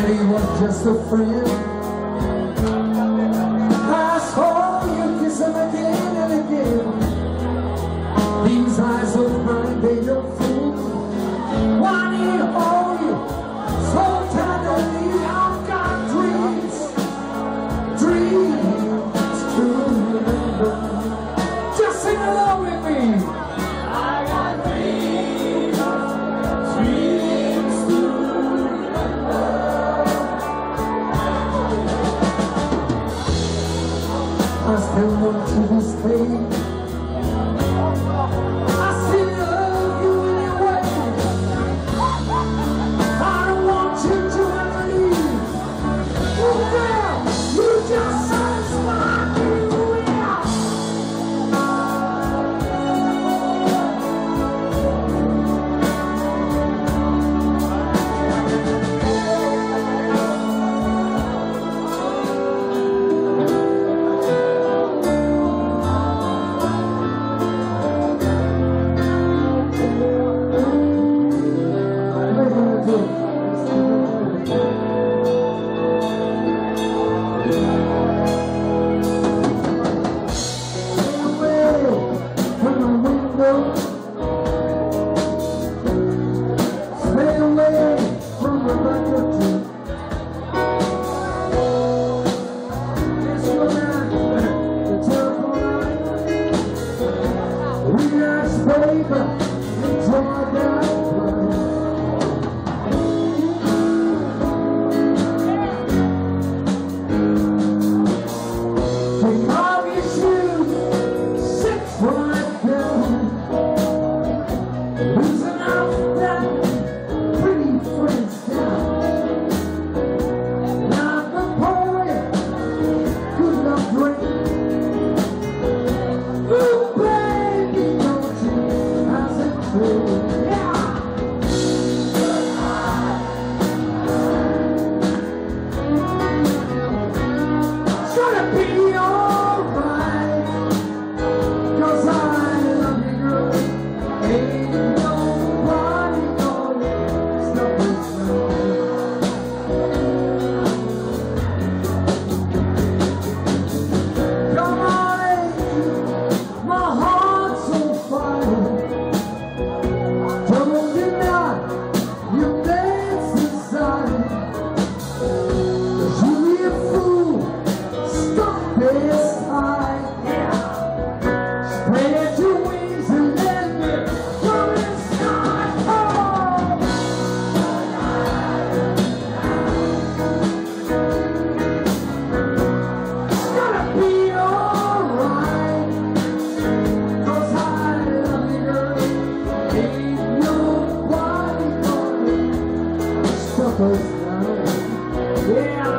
said was just a friend trying to be Yeah.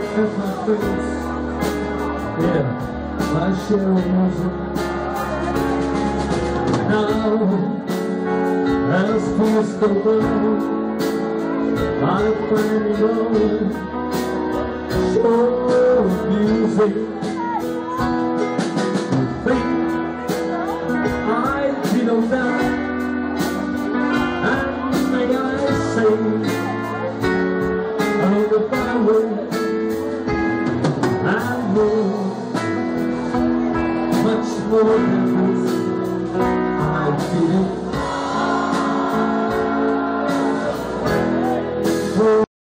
At my face. Yeah, my share of music. Now, as force the world, I find love, show music.